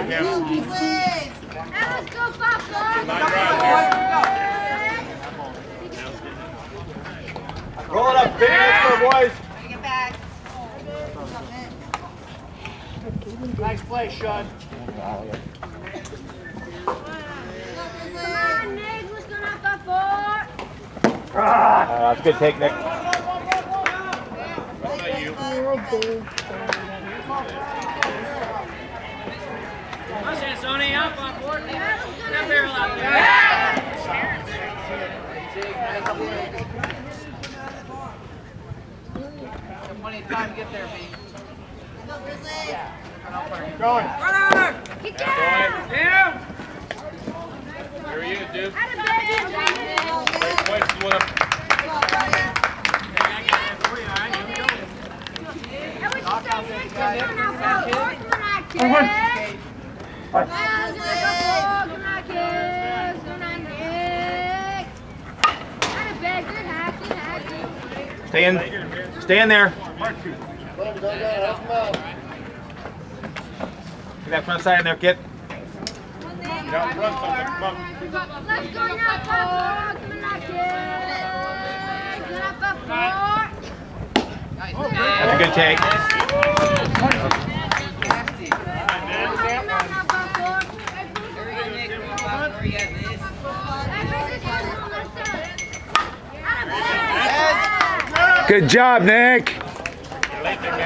Roll it up, big answer, boys. Get back. Nice play, Sean. Nick. Let's go. Ah, that's a good take, Nick. Push it, Sony. Up on board. That barrel out there. Plenty of time to get there, here we go. Hey, what you say, Nick? Let's go now, Papa. Come on, kids. Come on, Papa. Come on, kids. Come on, Nick. Out of bed. Good hack. Good hack. Stay in. Stay in there. Get that front side in there, kid. Let's go now, Papa. Come on, Papa. That's a good take. Come on now, Papa. Good job, Nick. Late there,